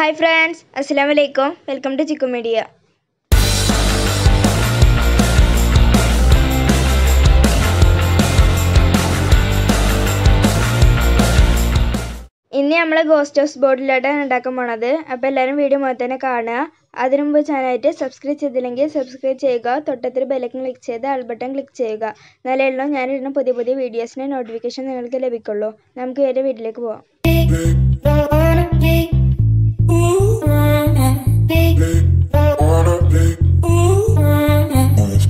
Hi friends അസ്സാം വലൈക്കും welcome to chikoo media ഇന്ന് നമ്മൾ ഗോസ്റ്റ് ഹൗസ് ബോർഡിലായിട്ടാണ് ഉണ്ടാക്കാൻ പോണത്. അപ്പോൾ എല്ലാവരും വീഡിയോ മുതൽ തന്നെ കാണുക. അതിനു മുമ്പ് ചാനലായിട്ട് സബ്സ്ക്രൈബ് ചെയ്തില്ലെങ്കിൽ സബ്സ്ക്രൈബ് ചെയ്യുക. തൊട്ടത്തിൽ ബെലക്കൺ ക്ലിക്ക് ചെയ്ത് ആൾ ബട്ടൺ ക്ലിക്ക് ചെയ്യുക. എന്നാലേ ഞാനിടുന്ന പുതിയ പുതിയ വീഡിയോസിന്റെ നോട്ടിഫിക്കേഷൻ നിങ്ങൾക്ക് ലഭിക്കുള്ളൂ. നമുക്ക് വേറെ വീട്ടിലേക്ക് പോവാം. Big, wanna big, ooh, nice.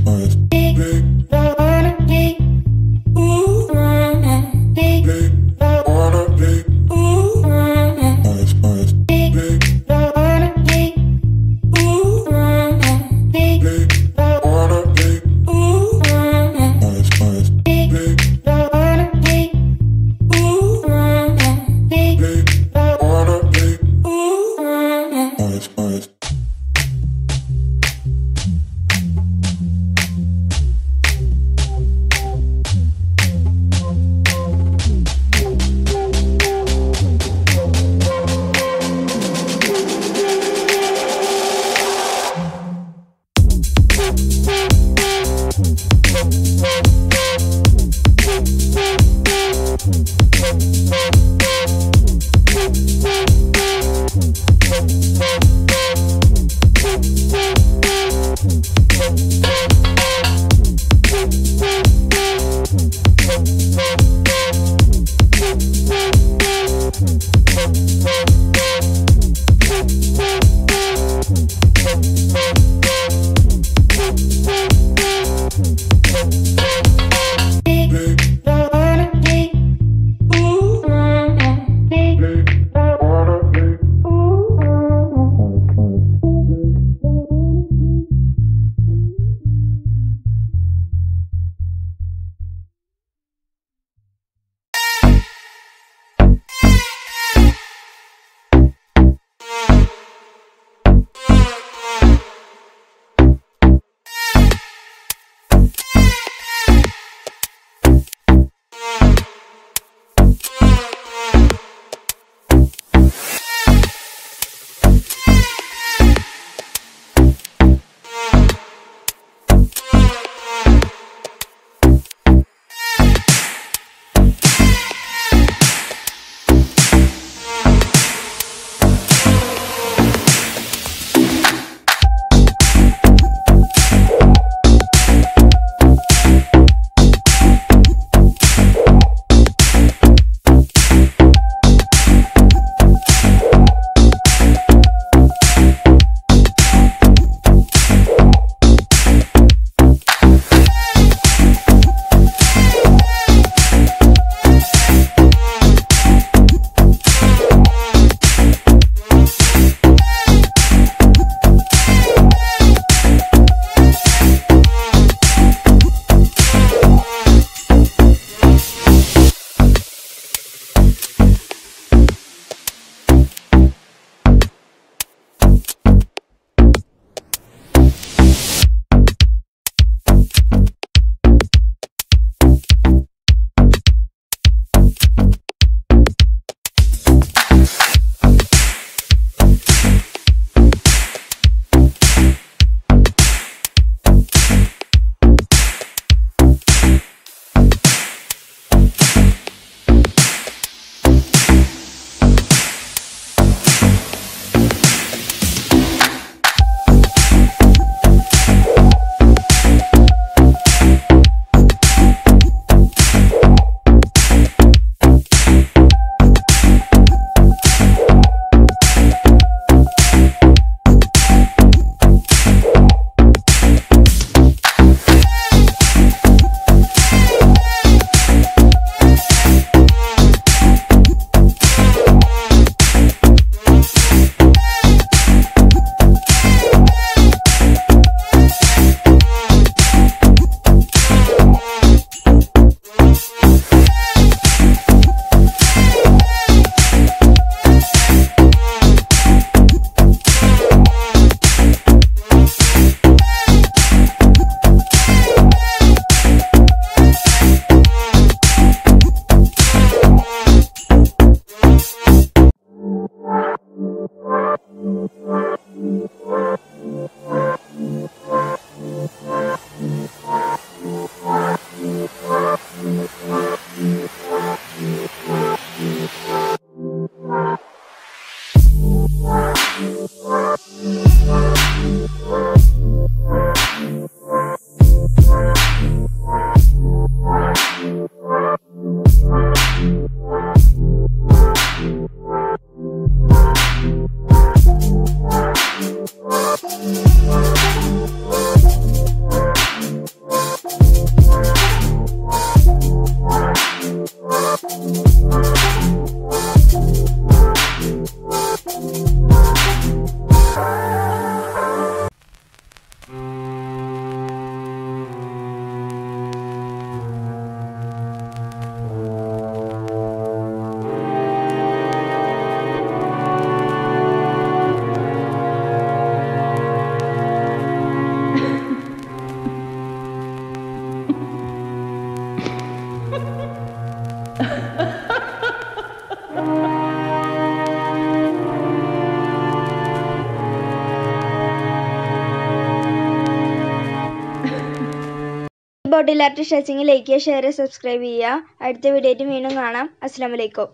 Stitching like ചെയ്യുക ഷെയർ സബ്സ്ക്രൈബ് ചെയ്യുക. അടുത്ത വീഡിയോയിട്ട് വീണ്ടും കാണാം. അസ്സാം വലൈക്കും